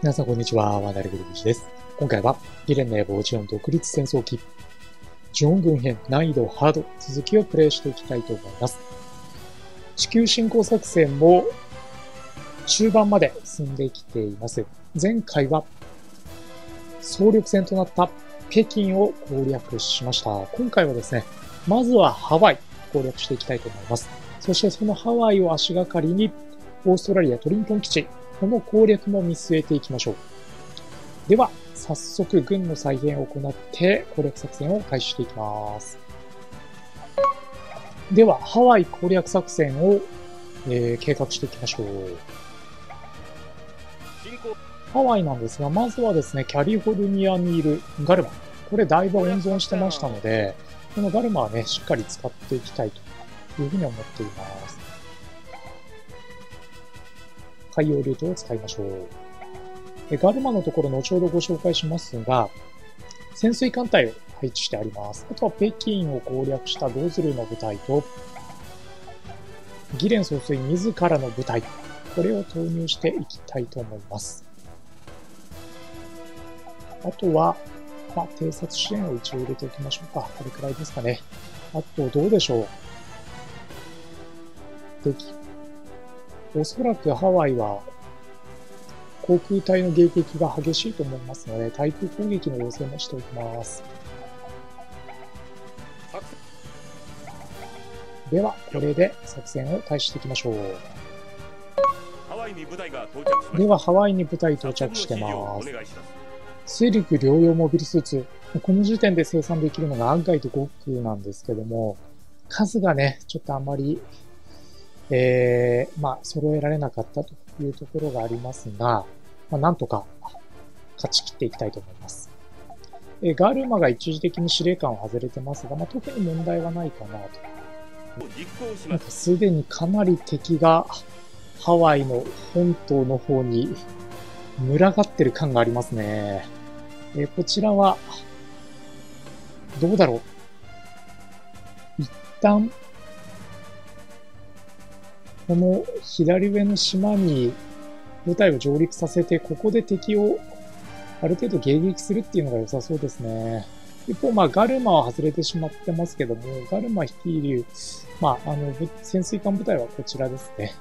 皆さんこんにちは、ワナルグルビシです。今回は、ギレンの野望ジオン独立戦争記、ジオン軍編難易度ハード、続きをプレイしていきたいと思います。地球侵攻作戦も中盤まで進んできています。前回は総力戦となった北京を攻略しました。今回はですね、まずはハワイ攻略していきたいと思います。そしてそのハワイを足がかりに、オーストラリアトリントン基地、この攻略も見据えていきましょう。では、早速軍の再現を行って攻略作戦を開始していきます。では、ハワイ攻略作戦を、えー、計画していきましょう。ハワイなんですが、まずはですね、キャリフォルニアにいるガルマ。これだいぶ温存してましたので、このガルマはね、しっかり使っていきたいというふうに思っています。海洋ルートを使いましょう。ガルマのところ後ほどご紹介しますが、潜水艦隊を配置してあります。あとは北京を攻略したドズルの部隊と、ギレン総帥自らの部隊、これを投入していきたいと思います。あとは、まあ、偵察支援を一応入れておきましょうか。これくらいですかね。あと、どうでしょう。敵。おそらくハワイは航空隊の迎撃が激しいと思いますので、対空攻撃の要請もしておきます。では、これで作戦を開始していきましょう。では、ハワイに部隊到着してます。水陸両用モビルスーツ。この時点で生産できるのが案外と5区なんですけども、数がね、ちょっとあまり、えー、まあ、揃えられなかったというところがありますが、まあ、なんとか勝ち切っていきたいと思います。えガールマが一時的に司令官を外れてますが、まあ、特に問題はないかなと。なんかすでにかなり敵がハワイの本島の方に群がってる感がありますね。えこちらは、どうだろう。一旦、この左上の島に部隊を上陸させて、ここで敵をある程度迎撃するっていうのが良さそうですね。一方、まあ、ガルマは外れてしまってますけども、ガルマ率いる、まあ、あの、潜水艦部隊はこちらですね。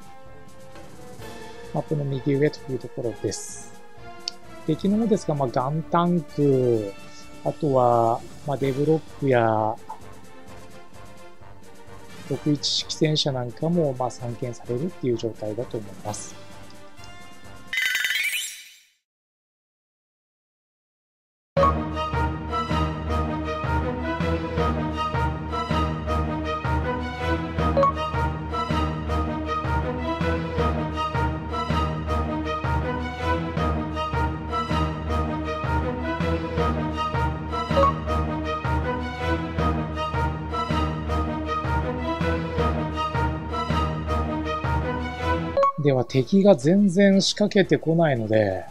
マップの右上というところです。敵の方ですが、まあ、ガンタンク、あとは、まあ、デブロックや、61式戦車なんかも、まあ、散見されるっていう状態だと思います。では敵が全然仕掛けてこないので、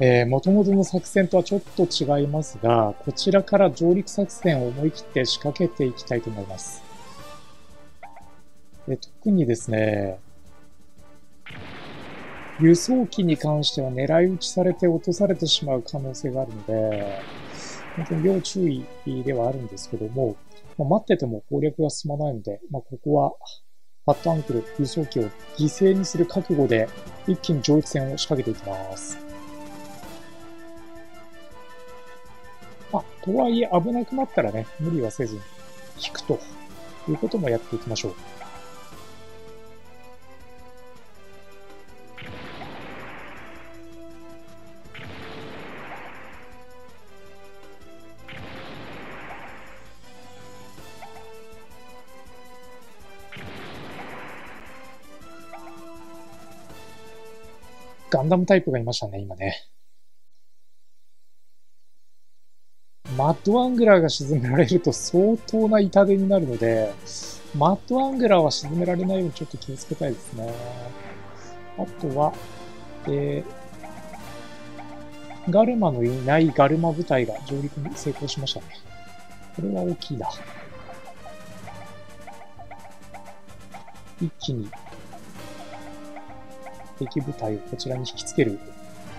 えー、元々の作戦とはちょっと違いますが、こちらから上陸作戦を思い切って仕掛けていきたいと思います。で特にですね、輸送機に関しては狙い撃ちされて落とされてしまう可能性があるので、本当に要注意ではあるんですけども、まあ、待ってても攻略が進まないので、まあ、ここはパットアンクル、輸送機を犠牲にする覚悟で、一気に上位戦を仕掛けていきます。あ、とはいえ危なくなったらね、無理はせずに引くということもやっていきましょう。ダムタイプがいましたね、今ね。マッドアングラーが沈められると相当な痛手になるので、マッドアングラーは沈められないようにちょっと気をつけたいですね。あとは、えー、ガルマのいないガルマ部隊が上陸に成功しましたね。これは大きいな。一気に敵部隊をこちらに引きつける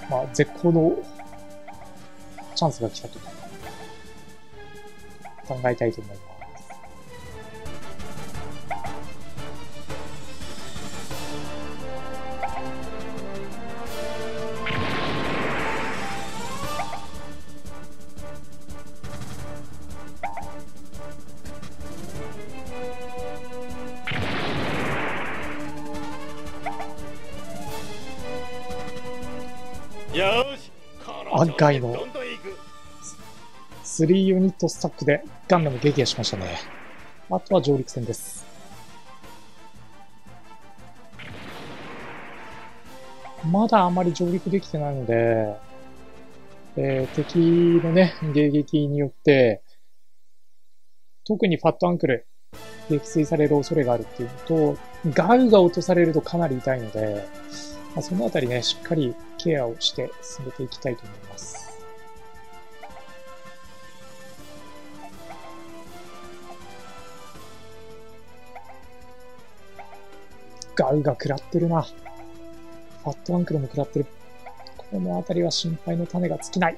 まあ、絶好のチャンスが来たと考えたいと思います。暗海の3ユニットスタックでガンダム撃破しましたね。あとは上陸戦です。まだあまり上陸できてないので、えー、敵のね、迎撃によって、特にファットアンクル、撃墜される恐れがあるっていうのと、ガウが落とされるとかなり痛いので、まあ、そのあたりね、しっかりケアをして進めていきたいと思います。ガウが食らってるな。ファットアンクルも食らってる。このあたりは心配の種が尽きない。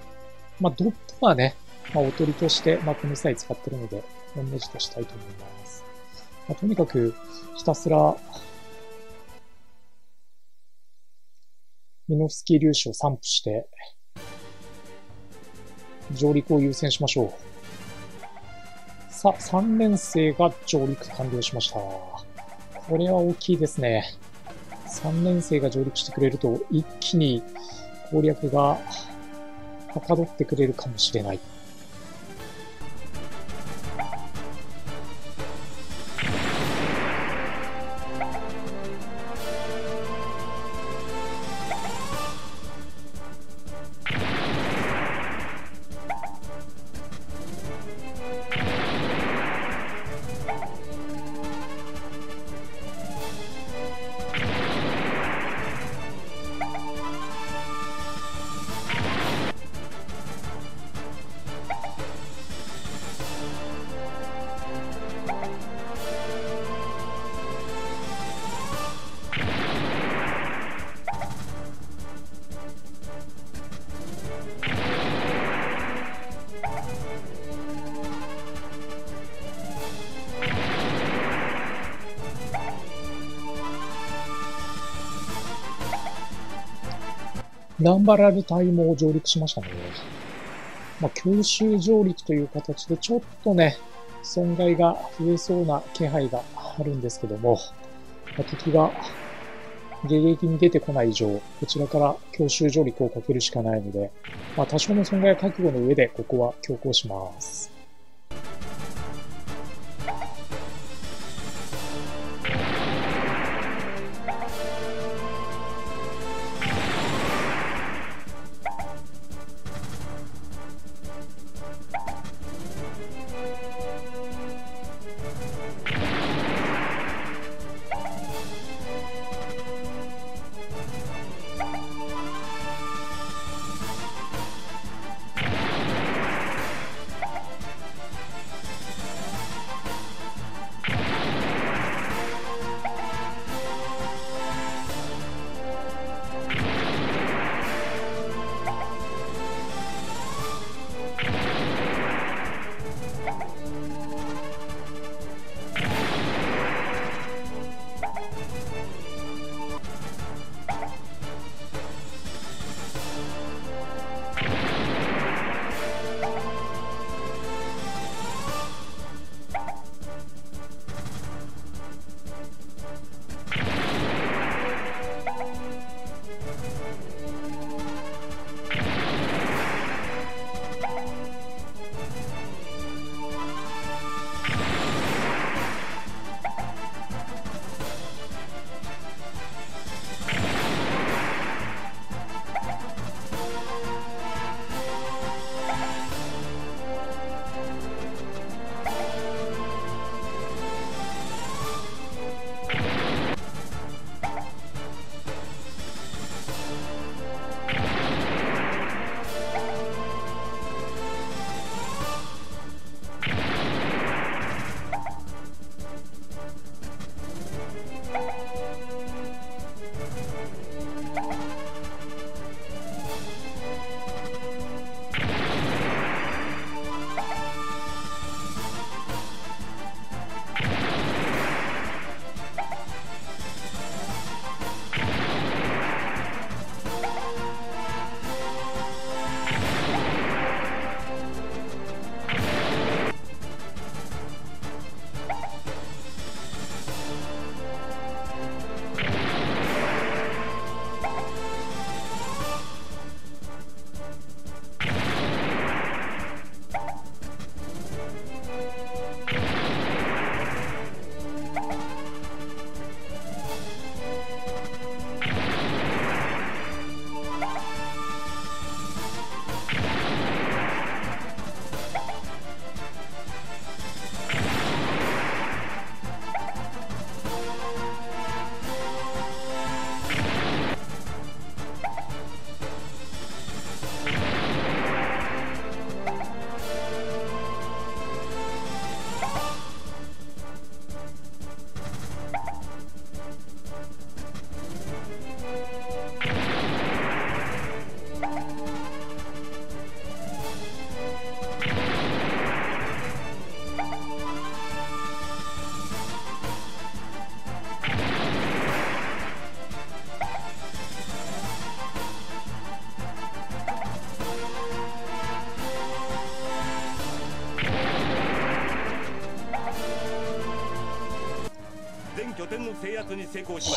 まあ、ドップはね、まあ、おとりとして、まあ、この際使ってるので、同じとしたいと思います。まあ、とにかく、ひたすら、ミノフスキー粒子を散布して、上陸を優先しましょう。さあ、3年生が上陸完了しました。これは大きいですね。3年生が上陸してくれると、一気に攻略がはかどってくれるかもしれない。ランバラル隊も上陸しましたね。まあ、強襲上陸という形でちょっとね、損害が増えそうな気配があるんですけども、まあ、敵が迎撃に出てこない以上、こちらから強襲上陸をかけるしかないので、まあ、多少の損害覚悟の上でここは強行します。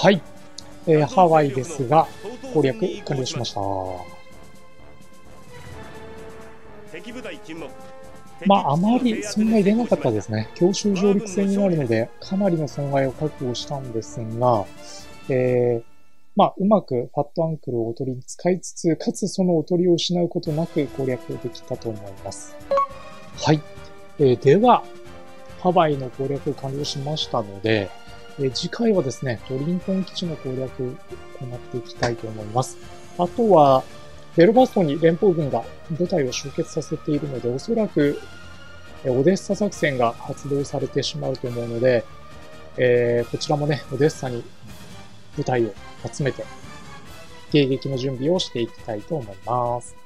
はい、えー、ハワイですが攻略完了しましたまあ、あまり損害出なかったですね。強襲上陸戦になるので、かなりの損害を確保したんですが、えー、まあ、うまくファットアンクルをおとりに使いつつ、かつそのおとりを失うことなく攻略できたと思います。はい。えー、では、ハワイの攻略を完了しましたので、え、次回はですね、トリントン基地の攻略を行っていきたいと思います。あとは、ベルバストに連邦軍が部隊を集結させているので、おそらくオデッサ作戦が発動されてしまうと思うので、えー、こちらもね、オデッサに部隊を集めて、迎撃の準備をしていきたいと思います。